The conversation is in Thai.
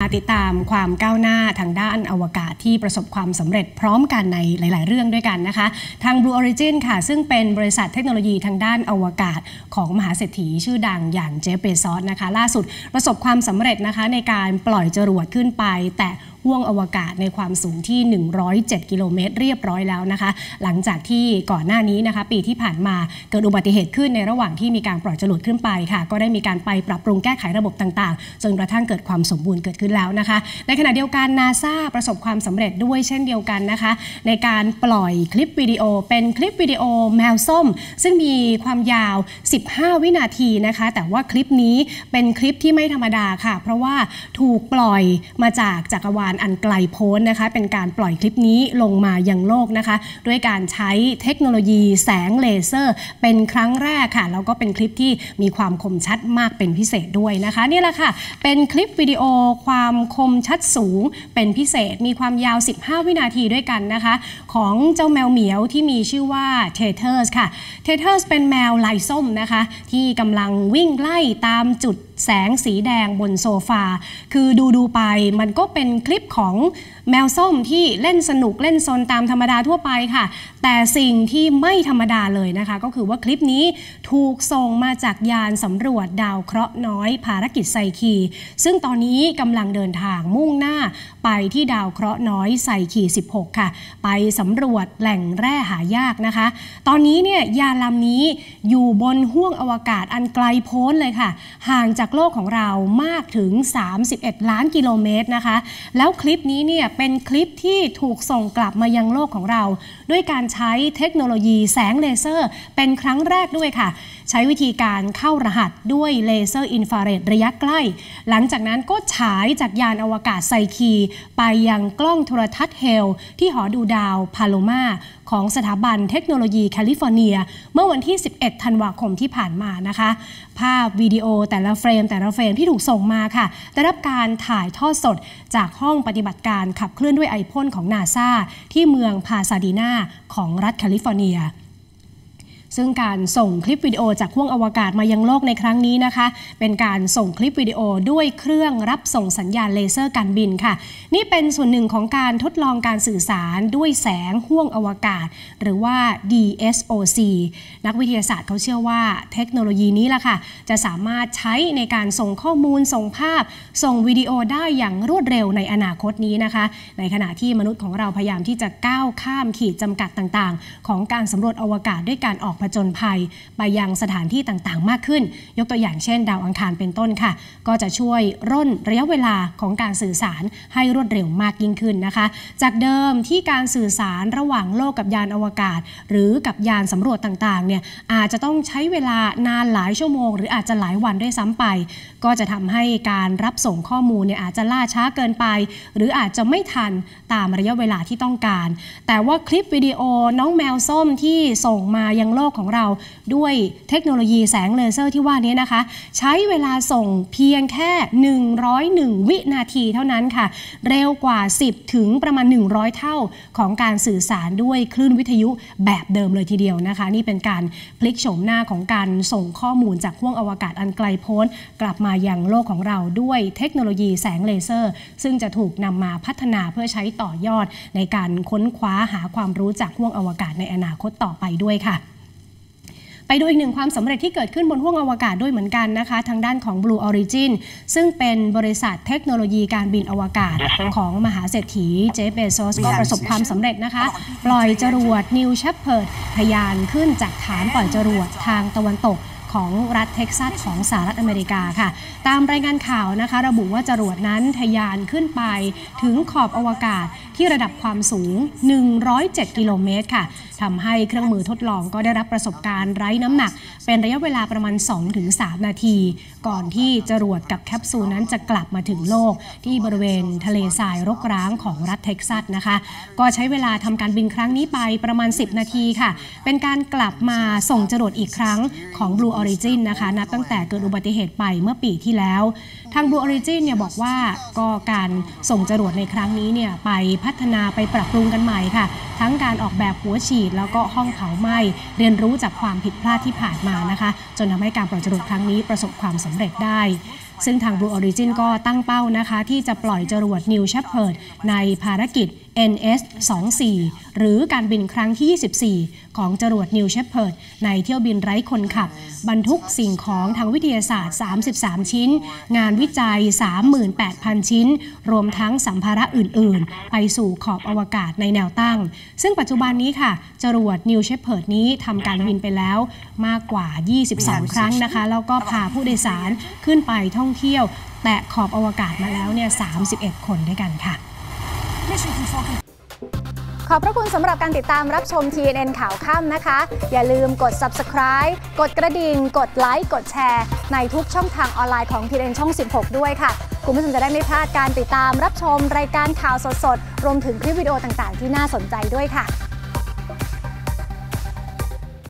ติดตามความก้าวหน้าทางด้านอวกาศที่ประสบความสำเร็จพร้อมกันในหลาย ๆ เรื่องด้วยกันนะคะ ทาง Blue Origin ค่ะ ซึ่งเป็นบริษัทเทคโนโลยีทางด้านอวกาศของมหาเศรษฐีชื่อดังอย่างเจฟเบซอสนะคะ ล่าสุดประสบความสำเร็จนะคะในการปล่อยจรวดขึ้นไป แต่ห่วงอวกาศในความสูงที่ 107 กิโลเมตรเรียบร้อยแล้วนะคะ หลังจากที่ก่อนหน้านี้นะคะ ปีที่ผ่านมาเกิดอุบัติเหตุขึ้นในระหว่างที่มีการปล่อยจรวดขึ้นไปค่ะ ก็ได้มีการไปปรับปรุงแก้ไขระบบต่างๆ จนกระทั่งเกิดความสมบูรณ์เกิดขึ้นแล้วนะคะ ในขณะเดียวกันนาซาประสบความสำเร็จด้วยเช่นเดียวกันนะคะ ในการปล่อยคลิปวิดีโอ เป็นคลิปวิดีโอแมวส้ม ซึ่งมีความยาว 15 วินาทีนะคะ แต่ว่าคลิปนี้เป็นคลิปที่ไม่ธรรมดาค่ะ เพราะว่าถูกปล่อยมาจากจักรวาลอันไกลโพ้นนะคะ เป็นการปล่อยคลิปนี้ลงมายังโลกนะคะ ด้วยการใช้เทคโนโลยีแสงเลเซอร์ เป็นครั้งแรกค่ะแล้วก็เป็นคลิปที่มีความคมชัดมากเป็นพิเศษด้วยนะคะนี่แหละค่ะ เป็นคลิปวิดีโอความคมชัดสูงเป็นพิเศษ มีความยาว 15 วินาทีด้วยกันนะคะ ของเจ้าแมวเหมียวที่มีชื่อว่าเทเทอร์สค่ะเทเทอร์สเป็นแมวลายส้มนะคะ ที่กำลังวิ่งไล่ตามจุด แสงสีแดงบนโซฟา คือดูดูไปมันก็เป็นคลิปของแมวส้มที่เล่นสนุกเล่นซนตามธรรมดาทั่วไปค่ะ แต่สิ่งที่ไม่ธรรมดาเลยนะคะ ก็คือว่าคลิปนี้ถูกส่งมาจากยานสำรวจดาวเคราะห์น้อย ภารกิจไซคี ซึ่งตอนนี้กำลังเดินทางมุ่งหน้าไปที่ดาวเคราะห์น้อยไซคี 16 ค่ะ ไปสำรวจแหล่งแร่หายากนะคะ ตอนนี้เนี่ยยานลำนี้อยู่บนห้วงอวกาศอันไกลโพ้นเลยค่ะ ห่างจากโลกของเรามากถึง 31 ล้านกิโลเมตรนะคะ แล้วคลิปนี้เนี่ยเป็นคลิปที่ถูกส่งกลับมายังโลกของเรา ด้วยการใช้เทคโนโลยีแสงเลเซอร์ เป็นครั้งแรกด้วยค่ะ ใช้วิธีการเข้ารหัสด้วยเลเซอร์อินฟราเรดระยะใกล้ หลังจากนั้นก็ฉายจากยานอวกาศไซคี ไปยังกล้องโทรทรรศน์เฮล ที่หอดูดาวพาโลมาร์ของสถาบันเทคโนโลยีแคลิฟอร์เนีย เมื่อวันที่ 11 ธันวาคมที่ผ่านมานะคะ ภาพวิดีโอแต่ละเฟรมแต่ละเฟรมที่ถูกส่งมาค่ะ ได้รับการถ่ายทอดสดจากห้องปฏิบัติการขับเคลื่อนด้วยไอพ่นของนาซาที่เมืองพาซาดีนาของรัฐแคลิฟอร์เนีย ซึ่งการส่งคลิปวิดีโอจากห้วงอวกาศมายังโลกในครั้งนี้นะคะ เป็นการส่งคลิปวิดีโอด้วยเครื่องรับส่งสัญญาณเลเซอร์การบินค่ะ นี่เป็นส่วนหนึ่งของการทดลองการสื่อสารด้วยแสงห้วงอวกาศ หรือว่า DSOC นักวิทยาศาสตร์เขาเชื่อว่าเทคโนโลยีนี้ล่ะค่ะ จะสามารถใช้ในการส่งข้อมูล ส่งภาพ ส่งวิดีโอได้อย่างรวดเร็วในอนาคตนี้นะคะ ในขณะที่มนุษย์ของเราพยายามที่จะก้าวข้ามขีดจำกัดต่างๆ ของการสำรวจอวกาศด้วยการออกผจญภัย ไปยังสถานที่ต่างๆ มากขึ้น ยกตัวอย่างเช่น ดาวอังคารเป็นต้นค่ะ ก็จะช่วยร่นระยะเวลาของการสื่อสารให้รวดเร็วมากยิ่งขึ้นนะคะ จากเดิมที่การสื่อสารระหว่างโลกกับยานอวกาศ หรือกับยานสำรวจต่างๆเนี่ยอาจจะต้องใช้เวลานานหลายชั่วโมง หรืออาจจะหลายวันด้วยซ้ำไป ก็จะทำให้การรับส่งข้อมูลเนี่ยอาจจะล่าช้าเกินไป หรืออาจจะไม่ทันตามระยะเวลาที่ต้องการ แต่ว่าคลิปวิดีโอน้องแมวส้มที่ส่งมายังโลกของเราด้วยเทคโนโลยีแสงเลเซอร์ที่ว่านี้นะคะ ใช้เวลาส่งเพียงแค่ 101 วินาทีเท่านั้นค่ะ เร็วกว่า 10 ถึงประมาณ 100 เท่าของการสื่อสารด้วยคลื่นวิทยุแบบเดิมเลยทีเดียวนะคะ นี่เป็นการพลิกโฉมหน้าของการส่งข้อมูลจากห้วงอวกาศอันไกลโพ้น กลับมายังโลกของเราด้วยเทคโนโลยีแสงเลเซอร์ ซึ่งจะถูกนำมาพัฒนาเพื่อใช้ต่อยอดในการค้นคว้าหาความรู้จากห้วงอวกาศในอนาคตต่อไปด้วยค่ะ ไปดูอีกหนึ่งความสำเร็จที่เกิดขึ้นบนห้วงอวกาศด้วยเหมือนกันนะคะ ทางด้านของ Blue Origin ซึ่งเป็นบริษัทเทคโนโลยีการบินอวกาศของมหาเศรษฐีเจฟเบโซสก็ประสบความสำเร็จนะคะ ปล่อยจรวด New Shepard ทะยานขึ้นจากฐานปล่อยจรวดทางตะวันตกของรัฐเท็กซัสของสหรัฐอเมริกาค่ะ ตามรายงานข่าวนะคะ ระบุว่าจรวดนั้นทะยานขึ้นไปถึงขอบอวกาศ ที่ระดับความสูง 107 กิโลเมตรค่ะทำให้เครื่องมือทดลองก็ได้รับประสบการณ์ไร้น้ำหนัก เป็นระยะเวลาประมาณ 2-3 นาที ก่อนที่จรวดกับแคปซูลนั้นจะกลับมาถึงโลก ที่บริเวณทะเลทรายรกร้างของรัฐเท็กซัสนะคะ ก็ใช้เวลาทำการบินครั้งนี้ไปประมาณ 10 นาทีค่ะ เป็นการกลับมาส่งจรวดอีกครั้งของ Blue Origin นะคะนับตั้งแต่เกิดอุบัติเหตุไปเมื่อปีที่แล้ว ทาง Blue Origin เนี่ยบอกว่าก็การส่งจรวดในครั้งนี้เนี่ยไปพัฒนาไปปรับปรุงกันใหม่ค่ะ ทั้งการออกแบบหัวฉีด แล้วก็ห้องเผาไหม้เรียนรู้จากความผิดพลาดที่ผ่านมานะคะ จนทำให้การปล่อยจรวดครั้งนี้ประสบความสำเร็จได้ซึ่งทาง Blue Origin ก็ตั้งเป้านะคะ ที่จะปล่อยจรวด New Shepard ในภารกิจ NS 24 หรือการบินครั้งที่ 24 ของจรวด New Shepard ในเที่ยวบินไร้คนขับ บรรทุกสิ่งของทางวิทยาศาสตร์ 33 ชิ้น งานวิจัย 38,000 ชิ้น รวมทั้งสัมภาระอื่น ๆ ไปสู่ขอบอวกาศในแนวตั้ง ซึ่งปัจจุบันนี้ค่ะ จรวด New Shepard นี้ทำการบินไปแล้วมากกว่า 22 ครั้งนะคะ แล้วก็พาผู้โดยสารขึ้นไปท่องเที่ยว แตะขอบอวกาศมาแล้วเนี่ย 31 คนด้วยกันค่ะ ขอบพระคุณสำหรับการติดตามรับชม TNN ข่าวค่ำนะคะ อย่าลืมกด subscribe กดกระดิ่ง กดไลค์ กดแชร์ ในทุกช่องทางออนไลน์ของ TNN ช่อง 16 ด้วยค่ะ คุณผู้ชมจะได้ไม่พลาดการติดตามรับชมรายการข่าวสดๆ รวมถึงคลิปวิดีโอต่างๆ ที่น่าสนใจด้วยค่ะ